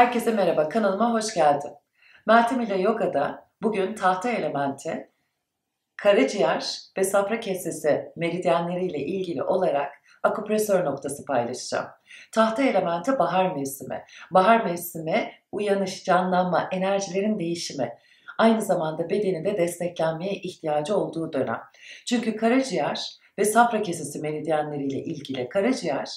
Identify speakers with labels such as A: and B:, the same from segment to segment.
A: Herkese merhaba, kanalıma hoş geldin. Meltem ile Yoga'da bugün tahta elementi, karaciğer ve safra kesesi meridyenleriyle ilgili olarak akupresör noktası paylaşacağım. Tahta elementi bahar mevsimi. Bahar mevsimi uyanış, canlanma, enerjilerin değişimi. Aynı zamanda bedeninde desteklenmeye ihtiyacı olduğu dönem. Çünkü karaciğer ve safra kesesi meridyenleriyle ilgili karaciğer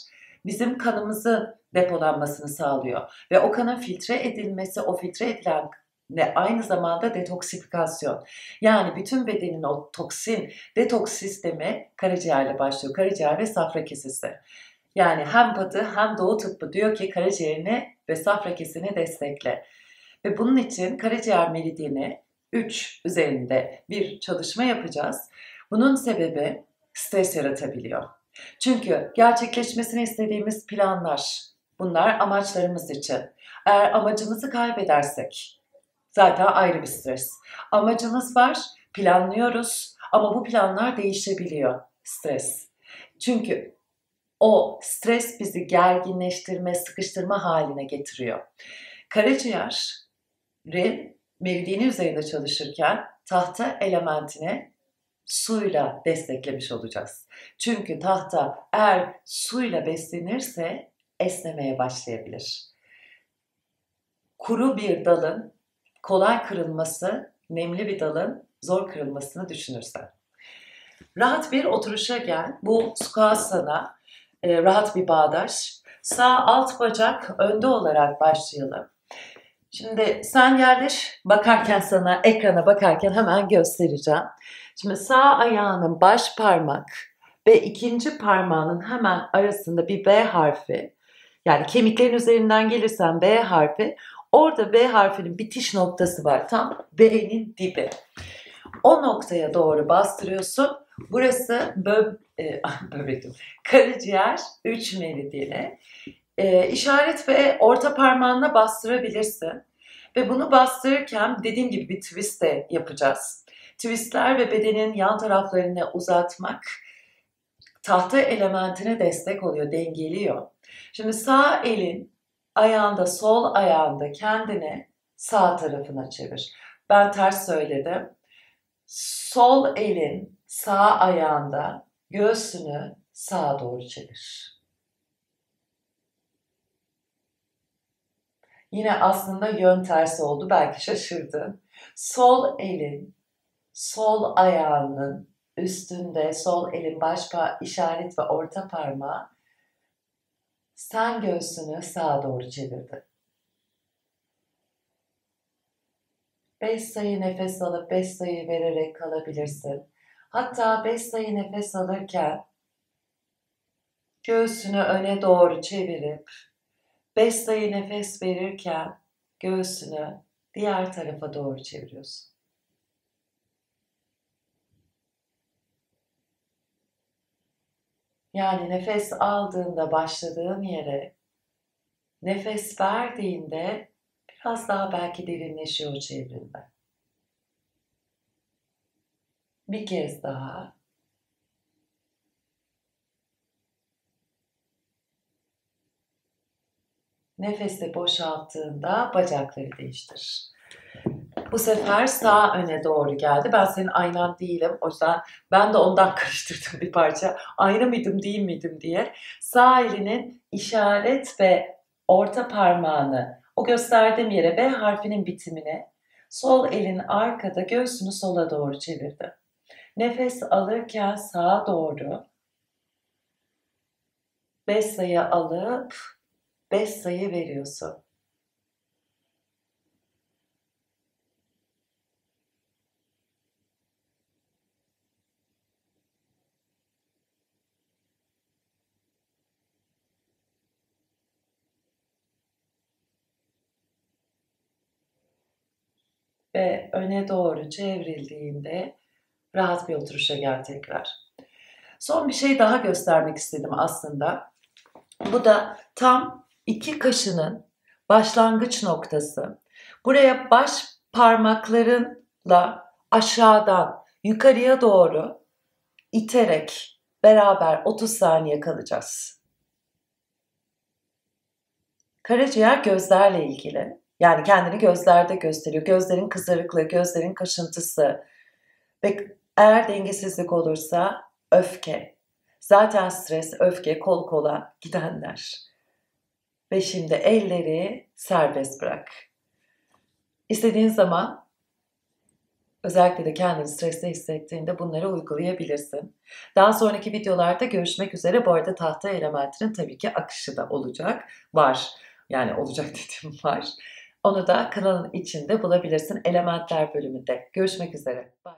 A: bizim kanımızın depolanmasını sağlıyor. Ve o kanın filtre edilmesi, o filtre edilen ne aynı zamanda detoksifikasyon. Yani bütün bedenin o toksin detoks sistemi karaciğerle başlıyor. Karaciğer ve safra kesesi. Yani hem Batı hem Doğu tıbbı diyor ki karaciğerini ve safra kesini destekle. Ve bunun için karaciğer meridyeni 3 üzerinde bir çalışma yapacağız. Bunun sebebi stres yaratabiliyor. Çünkü gerçekleşmesini istediğimiz planlar, bunlar amaçlarımız için. Eğer amacımızı kaybedersek, zaten ayrı bir stres. Amacımız var, planlıyoruz ama bu planlar değişebiliyor, stres. Çünkü o stres bizi gerginleştirme, sıkıştırma haline getiriyor. Karaciğerin meridyeni üzerinde çalışırken tahta elementine suyla desteklemiş olacağız. Çünkü tahta eğer suyla beslenirse esnemeye başlayabilir. Kuru bir dalın kolay kırılması, nemli bir dalın zor kırılmasını düşünürsen. Rahat bir oturuşa gel. Bu Sukhasana, e, rahat bir bağdaş. Sağ alt bacak önde olarak başlayalım. Şimdi sen yerleş, bakarken sana, ekrana bakarken hemen göstereceğim. Şimdi sağ ayağının baş parmak ve ikinci parmağının hemen arasında bir B harfi. Yani kemiklerin üzerinden gelirsen B harfi. Orada B harfinin bitiş noktası var. Tam B'nin dibi. O noktaya doğru bastırıyorsun. Burası böb e. Karaciğer 3 meridyeni. E, işaret ve orta parmağınla bastırabilirsin. Ve bunu bastırırken dediğim gibi bir twist de yapacağız. Twistler ve bedenin yan taraflarını uzatmak tahta elementine destek oluyor, dengeliyor. Şimdi sağ elin ayağında, sol ayağında kendini sağ tarafına çevir. Ben ters söyledim. Sol elin sağ ayağında göğsünü sağa doğru çevir. Yine aslında yön tersi oldu. Belki şaşırdın. Sol elin, sol ayağının üstünde, sol elin baş işaret ve orta parmağı sen göğsünü sağa doğru çevirdi. 5 sayı nefes alıp 5 sayı vererek kalabilirsin. Hatta 5 sayı nefes alırken göğsünü öne doğru çevirip 5 sayı nefes verirken göğsünü diğer tarafa doğru çeviriyorsun. Yani nefes aldığında başladığın yere, nefes verdiğinde biraz daha belki derinleşiyor çevrinde. Bir kez daha. Nefesi boşalttığında bacakları değiştir. Bu sefer sağ öne doğru geldi. Ben senin aynan değilim. O yüzden ben de ondan karıştırdım bir parça. Ayna mıydım değil miydim diye. Sağ elinin işaret ve orta parmağını o gösterdiğim yere B harfinin bitimine sol elin arkada göğsünü sola doğru çevirdi. Nefes alırken sağa doğru 5 sayı alıp 5 sayı veriyorsun. Ve öne doğru çevrildiğinde rahat bir oturuşa gel tekrar. Son bir şey daha göstermek istedim aslında. Bu da tam iki kaşının başlangıç noktası. Buraya baş parmaklarınla aşağıdan yukarıya doğru iterek beraber 30 saniye kalacağız. Karaciğer gözlerle ilgili. Yani kendini gözlerde gösteriyor. Gözlerin kızarıklığı, gözlerin kaşıntısı. Ve eğer dengesizlik olursa öfke. Zaten stres, öfke kol kola gidenler. Ve şimdi elleri serbest bırak. İstediğin zaman özellikle de kendini stresli hissettiğinde bunları uygulayabilirsin. Daha sonraki videolarda görüşmek üzere. Bu arada tahta elementinin tabii ki akışı da olacak. Var. Yani olacak dediğim var. Onu da kanalın içinde bulabilirsin elementler bölümünde. Görüşmek üzere. Bye.